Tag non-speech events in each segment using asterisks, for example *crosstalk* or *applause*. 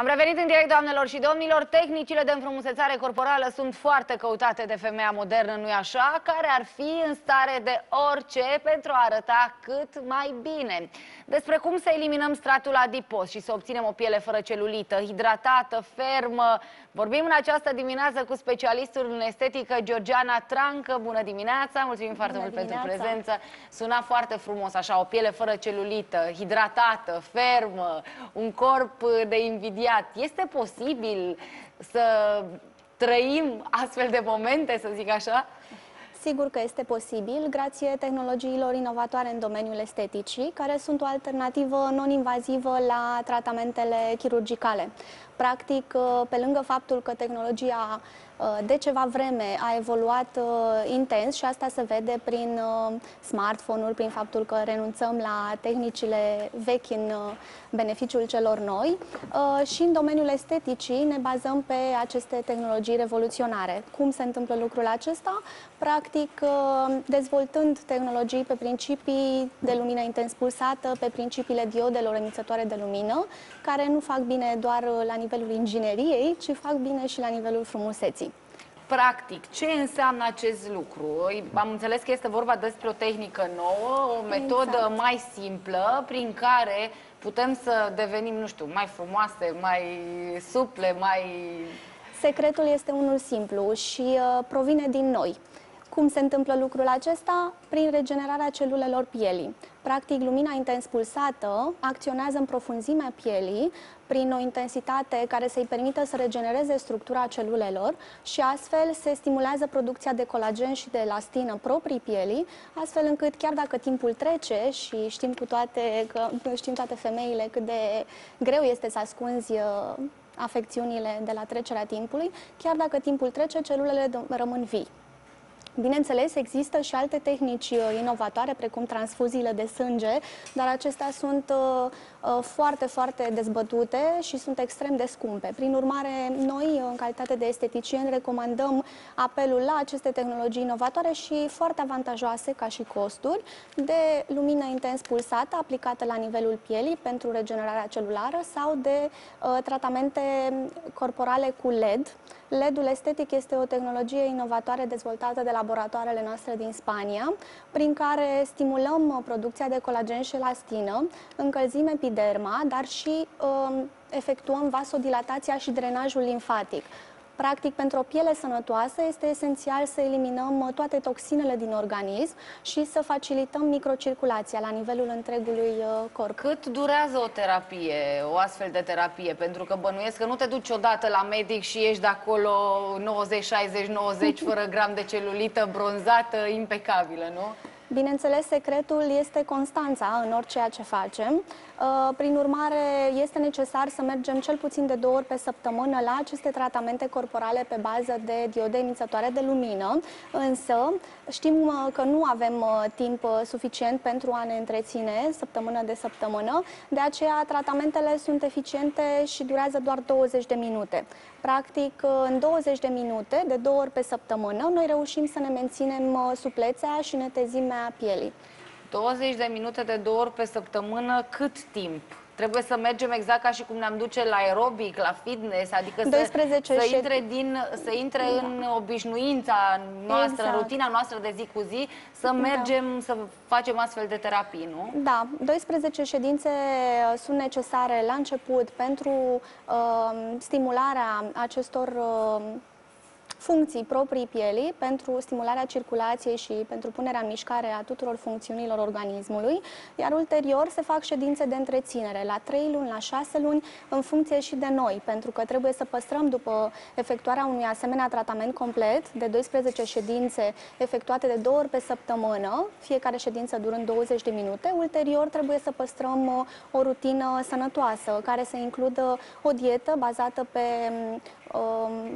Am revenit în direct, doamnelor și domnilor. Tehnicile de înfrumusețare corporală sunt foarte căutate de femeia modernă, nu-i așa? Care ar fi în stare de orice pentru a arăta cât mai bine. Despre cum să eliminăm stratul adipos și să obținem o piele fără celulită, hidratată, fermă. Vorbim în această dimineață cu specialistul în estetică Georgiana Trancă. Bună dimineața, mulțumim foarte Bună mult dimineața. pentru prezență. Suna foarte frumos, așa, o piele fără celulită, hidratată, fermă, un corp de invidiat. Este posibil să trăim astfel de momente, să zic așa? Sigur că este posibil, grație tehnologiilor inovatoare în domeniul esteticii, care sunt o alternativă non-invazivă la tratamentele chirurgicale. Practic, pe lângă faptul că tehnologia de ceva vreme a evoluat uh, intens și asta se vede prin uh, smartphone-uri, prin faptul că renunțăm la tehnicile vechi în uh, beneficiul celor noi și în domeniul esteticii ne bazăm pe aceste tehnologii revoluționare. Cum se întâmplă lucrul acesta? Practic, dezvoltând tehnologii pe principii de lumină intens pulsată, pe principiile diodelor emițătoare de lumină, care nu fac bine doar la nivelul ingineriei, ci fac bine și la nivelul frumuseții practic, ce înseamnă acest lucru? Am înțeles că este vorba despre o tehnică nouă, o metodă exact. mai simplă, prin care putem să devenim, nu știu, mai frumoase, mai suple, mai... Secretul este unul simplu și uh, provine din noi. Cum se întâmplă lucrul acesta? Prin regenerarea celulelor pielii. Practic, lumina intens pulsată acționează în profunzimea pielii prin o intensitate care să-i permită să regenereze structura celulelor și astfel se stimulează producția de colagen și de elastină proprii pielii, astfel încât chiar dacă timpul trece și știm cu toate că știm toate femeile cât de greu este să ascunzi uh, afecțiunile de la trecerea timpului, chiar dacă timpul trece, celulele rămân vii. Bineînțeles, există și alte tehnici uh, inovatoare, precum transfuziile de sânge, dar acestea sunt uh, uh, foarte, foarte dezbătute și sunt extrem de scumpe. Prin urmare, noi, în calitate de esteticieni, recomandăm apelul la aceste tehnologii inovatoare și foarte avantajoase ca și costuri de lumină intens pulsată aplicată la nivelul pielii pentru regenerarea celulară sau de uh, tratamente corporale cu LED. LED-ul estetic este o tehnologie inovatoare dezvoltată de laboratoarele noastre din Spania, prin care stimulăm producția de colagen și elastină, încălzim epiderma, dar și um, efectuăm vasodilatația și drenajul limfatic. Practic, pentru o piele sănătoasă este esențial să eliminăm uh, toate toxinele din organism și să facilităm microcirculația la nivelul întregului uh, corp. Cât durează o terapie, o astfel de terapie? Pentru că bănuiesc că nu te duci odată la medic și ești de acolo 90, 60, 90 fără gram de celulită, bronzată, impecabilă, nu? Bineînțeles, secretul este constanța în orice ce facem. Uh, prin urmare, este necesar să mergem cel puțin de două ori pe săptămână la aceste tratamente corporale pe bază de diode emițătoare de lumină, însă știm uh, că nu avem uh, timp suficient pentru a ne întreține săptămână de săptămână, de aceea tratamentele sunt eficiente și durează doar 20 de minute. Practic, în 20 de minute, de două ori pe săptămână, noi reușim să ne menținem suplețea și netezimea pielii. 20 de minute de două ori pe săptămână, cât timp? Trebuie să mergem exact ca și cum ne-am duce la aerobic, la fitness, adică 12 să, să intre, din, să intre da. în obișnuința noastră, exact. în rutina noastră de zi cu zi, să da. mergem da. să facem astfel de terapii, nu? Da, 12 ședințe uh, sunt necesare la început pentru uh, stimularea acestor uh, funcții proprii pielii pentru stimularea circulației și pentru punerea în mișcare a tuturor funcțiunilor organismului, iar ulterior se fac ședințe de întreținere la 3 luni, la 6 luni, în funcție și de noi, pentru că trebuie să păstrăm după efectuarea unui asemenea tratament complet de 12 ședințe efectuate de două ori pe săptămână, fiecare ședință durând 20 de minute, ulterior trebuie să păstrăm o, o rutină sănătoasă, care să includă o dietă bazată pe um,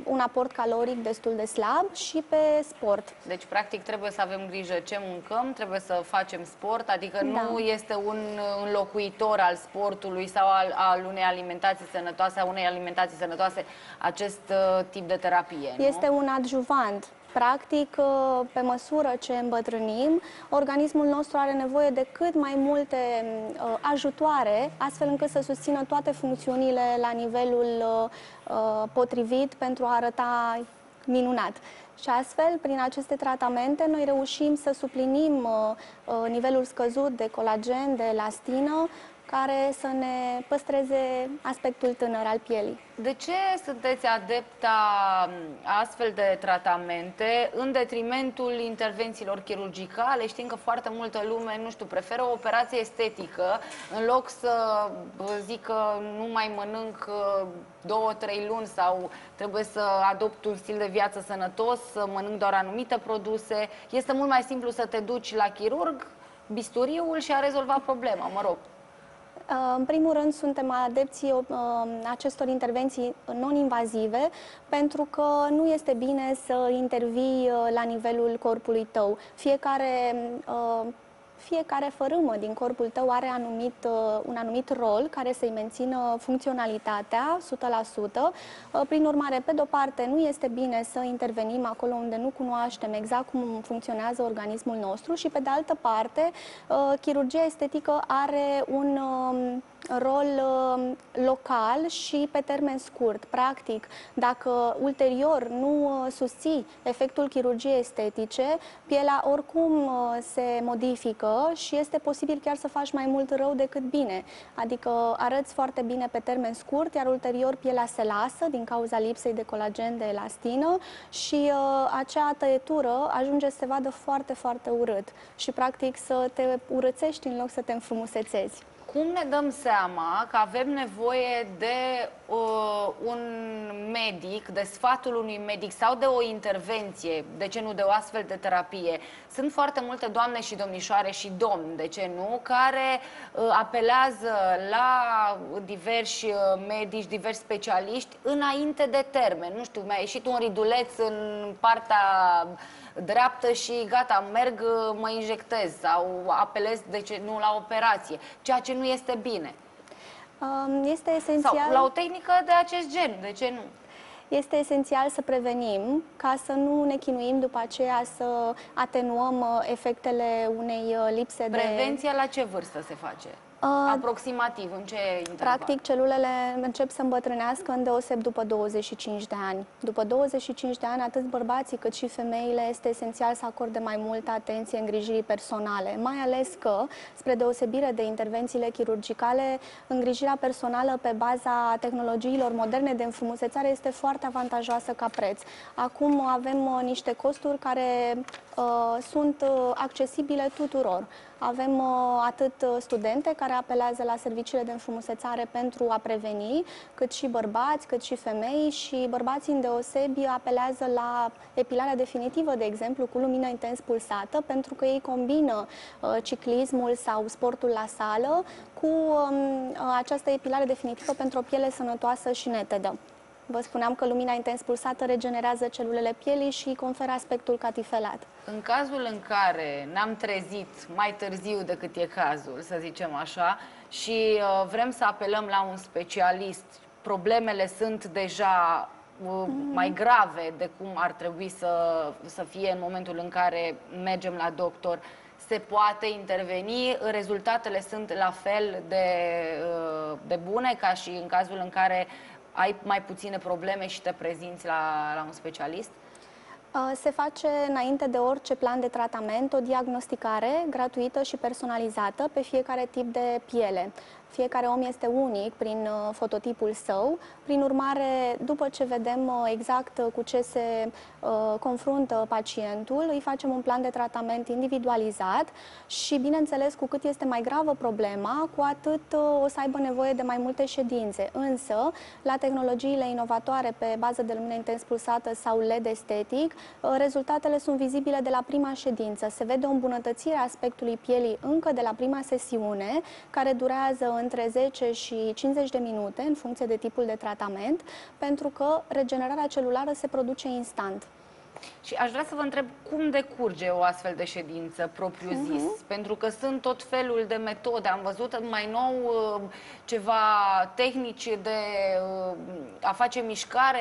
un aport caloric destul de slab și pe sport. Deci, practic, trebuie să avem grijă ce mâncăm, trebuie să facem sport, adică da. nu este un înlocuitor al sportului sau al, al unei alimentații sănătoase, a unei alimentații sănătoase, acest uh, tip de terapie, Este nu? un adjuvant Practic, uh, pe măsură ce îmbătrânim, organismul nostru are nevoie de cât mai multe uh, ajutoare, astfel încât să susțină toate funcțiunile la nivelul uh, potrivit pentru a arăta minunat. Și astfel, prin aceste tratamente, noi reușim să suplinim nivelul scăzut de colagen, de elastină, care să ne păstreze aspectul tânăr al pielii. De ce sunteți adepta astfel de tratamente în detrimentul intervențiilor chirurgicale? Știm că foarte multă lume, nu știu, preferă o operație estetică în loc să zică nu mai mănânc uh, două, trei luni sau trebuie să adopt un stil de viață sănătos, să mănânc doar anumite produse. Este mult mai simplu să te duci la chirurg, bisturiul și a rezolvat problema, mă rog. În primul rând, suntem adepții uh, acestor intervenții non-invazive pentru că nu este bine să intervii uh, la nivelul corpului tău. Fiecare uh, fiecare fărâmă din corpul tău are anumit, uh, un anumit rol care să-i mențină funcționalitatea 100%. Uh, prin urmare, pe de-o parte, nu este bine să intervenim acolo unde nu cunoaștem exact cum funcționează organismul nostru și, pe de altă parte, uh, chirurgia estetică are un um, rol uh, local și pe termen scurt. Practic, dacă ulterior nu uh, susții efectul chirurgiei estetice, pielea oricum uh, se modifică și este posibil chiar să faci mai mult rău decât bine. Adică arăți foarte bine pe termen scurt, iar ulterior pielea se lasă din cauza lipsei de colagen, de elastină și uh, acea tăietură ajunge să se vadă foarte, foarte urât și practic să te urățești în loc să te înfrumusețezi cum ne dăm seama că avem nevoie de uh, un medic, de sfatul unui medic sau de o intervenție, de ce nu de o astfel de terapie? Sunt foarte multe doamne și domnișoare și domni, de ce nu, care uh, apelează la diversi uh, medici, diversi specialiști înainte de termen. Nu știu, mi-a ieșit un riduleț în partea dreaptă și gata, merg, mă injectez sau apelez, de ce nu, la operație, ceea ce nu este bine. Um, este esențial... Sau la o tehnică de acest gen, de ce nu? Este esențial să prevenim ca să nu ne chinuim după aceea să atenuăm uh, efectele unei uh, lipse Prevenția de... Prevenția la ce vârstă se face? Uh, Aproximativ, în ce interval? Practic, celulele încep să îmbătrânească în deoseb după 25 de ani. După 25 de ani, atât bărbații cât și femeile este esențial să acorde mai multă atenție îngrijirii personale, mai ales că, spre deosebire de intervențiile chirurgicale, îngrijirea personală pe baza tehnologiilor moderne de înfrumusețare este foarte avantajoasă ca preț. Acum avem uh, niște costuri care uh, sunt uh, accesibile tuturor. Avem uh, atât studente care apelează la serviciile de înfrumusețare pentru a preveni, cât și bărbați, cât și femei și bărbații îndeosebi apelează la epilarea definitivă, de exemplu, cu lumină intens pulsată, pentru că ei combină uh, ciclismul sau sportul la sală cu um, această epilare definitivă pentru o piele sănătoasă și netedă. Vă spuneam că lumina intens pulsată regenerează celulele pielii și conferă aspectul catifelat. În cazul în care ne-am trezit mai târziu decât e cazul, să zicem așa, și uh, vrem să apelăm la un specialist, problemele sunt deja uh, mai grave de cum ar trebui să, să fie în momentul în care mergem la doctor, se poate interveni, rezultatele sunt la fel de, uh, de bune ca și în cazul în care ai mai puține probleme și te prezinți la, la un specialist? Uh, se face înainte de orice plan de tratament o diagnosticare gratuită și personalizată pe fiecare tip de piele. Fiecare om este unic prin uh, fototipul său. Prin urmare, după ce vedem uh, exact uh, cu ce se confruntă pacientul, îi facem un plan de tratament individualizat și, bineînțeles, cu cât este mai gravă problema, cu atât o să aibă nevoie de mai multe ședințe. Însă, la tehnologiile inovatoare pe bază de lumină intens pulsată sau LED estetic, rezultatele sunt vizibile de la prima ședință. Se vede o îmbunătățire a aspectului pielii încă de la prima sesiune, care durează între 10 și 50 de minute, în funcție de tipul de tratament, pentru că regenerarea celulară se produce instant. Și aș vrea să vă întreb cum decurge o astfel de ședință propriu-zis, uh-huh. pentru că sunt tot felul de metode. Am văzut mai nou uh, ceva tehnici de uh, a face mișcare,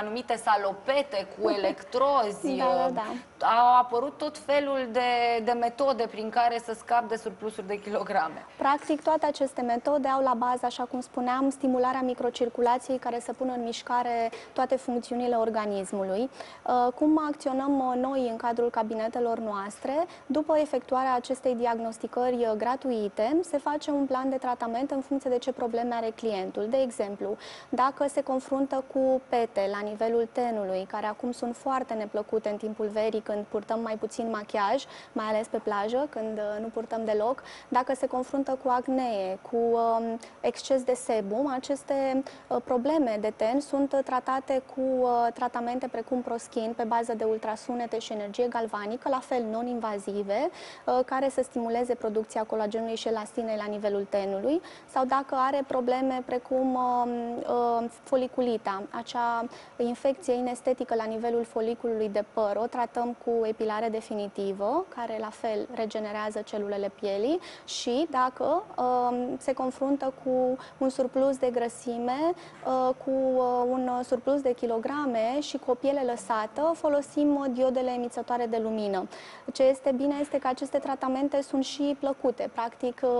anumite salopete cu *laughs* electrozi. da, da, da. Au apărut tot felul de, de metode prin care să scap de surplusuri de kilograme. Practic, toate aceste metode au la bază, așa cum spuneam, stimularea microcirculației care să pună în mișcare toate funcțiunile organismului. Uh, cum acționăm uh, noi în cadrul cabinetelor noastre? După efectuarea acestei diagnosticări uh, gratuite, se face un plan de tratament în funcție de ce probleme are clientul. De exemplu, dacă se confruntă cu pete la nivelul tenului, care acum sunt foarte neplăcute în timpul verii când purtăm mai puțin machiaj, mai ales pe plajă, când nu purtăm deloc, dacă se confruntă cu acnee, cu um, exces de sebum, aceste probleme de ten sunt tratate cu tratamente precum Proskin pe bază de ultrasunete și energie galvanică, la fel non-invazive, uh, care să stimuleze producția colagenului și elastinei la nivelul tenului, sau dacă are probleme precum um, uh, foliculita, acea infecție inestetică la nivelul foliculului de păr, o tratăm cu epilare definitivă, care la fel regenerează celulele pielii și dacă um, se confruntă cu un surplus de grăsime, uh, cu un surplus de kilograme și cu o piele lăsată, folosim diodele emițătoare de lumină. Ce este bine este că aceste tratamente sunt și plăcute. Practic, uh,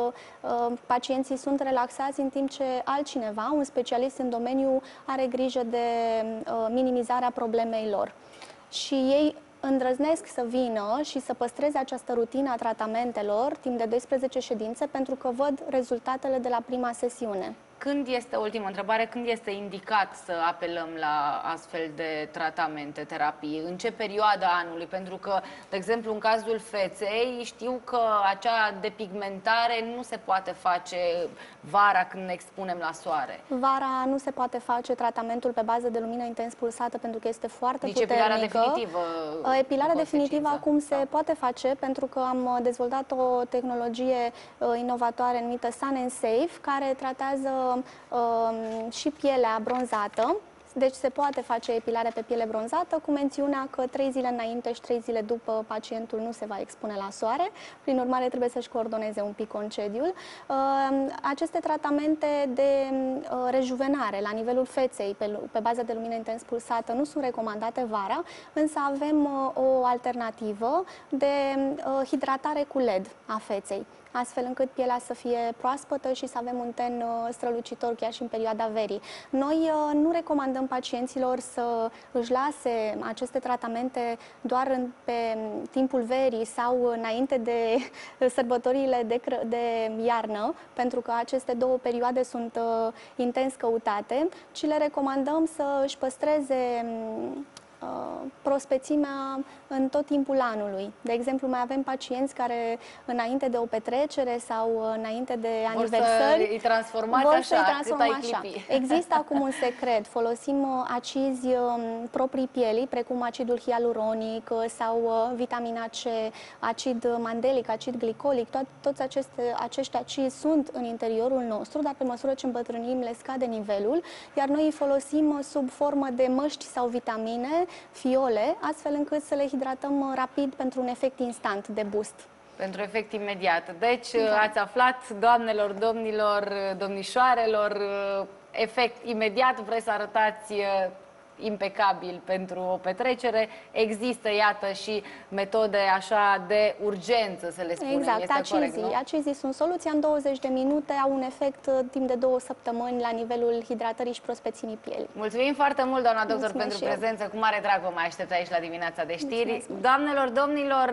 uh, pacienții sunt relaxați în timp ce altcineva, un specialist în domeniu, are grijă de uh, minimizarea problemei lor. Și ei îndrăznesc să vină și să păstreze această rutină a tratamentelor timp de 12 ședințe pentru că văd rezultatele de la prima sesiune. Când este, ultima întrebare, când este indicat să apelăm la astfel de tratamente, terapii? În ce perioadă anului? Pentru că, de exemplu, în cazul feței, știu că acea depigmentare nu se poate face vara când ne expunem la soare. Vara nu se poate face tratamentul pe bază de lumină intens pulsată pentru că este foarte Nici puternică. epilarea definitivă? Uh, epilarea definitivă acum se da. poate face pentru că am uh, dezvoltat o tehnologie uh, inovatoare numită Sun and Safe, care tratează uh, și pielea bronzată, deci se poate face epilare pe piele bronzată cu mențiunea că trei zile înainte și trei zile după pacientul nu se va expune la soare, prin urmare trebuie să-și coordoneze un pic concediul. Uh, aceste tratamente de uh, rejuvenare la nivelul feței pe, pe bază de lumină intens pulsată nu sunt recomandate vara, însă avem uh, o alternativă de hidratare cu LED a feței astfel încât pielea să fie proaspătă și să avem un ten uh, strălucitor chiar și în perioada verii. Noi uh, nu recomandăm pacienților să își lase aceste tratamente doar în, pe timpul verii sau înainte de sărbătorile de, de iarnă, pentru că aceste două perioade sunt uh, intens căutate, ci le recomandăm să își păstreze Uh, prospețimea în tot timpul anului. De exemplu, mai avem pacienți care înainte de o petrecere sau uh, înainte de vor aniversări să îi transformați vor așa, să transform așa. *laughs* Există acum un secret. Folosim uh, acizi um, proprii pielii, precum acidul hialuronic sau vitamina C, acid mandelic, acid glicolic. To toți aceste, acești acizi sunt în interiorul nostru, dar pe măsură ce îmbătrânim le scade nivelul, iar noi îi folosim sub formă de măști sau vitamine fiole, astfel încât să le hidratăm uh, rapid pentru un efect instant de boost. Pentru efect imediat. Deci da. ați aflat, doamnelor, domnilor, domnișoarelor, efect imediat, vreți să arătați impecabil pentru o petrecere. Există, iată, și metode așa de urgență, să le spunem. Exact, este acizii. Corect, nu? acizii sunt soluția în 20 de minute, au un efect uh, timp de două săptămâni la nivelul hidratării și prospețimii pielii. Mulțumim foarte mult, doamna doctor, Mulțumesc pentru prezență. Cu mare drag vă mai aștept aici la dimineața de știri. Mulțumesc. Doamnelor, domnilor,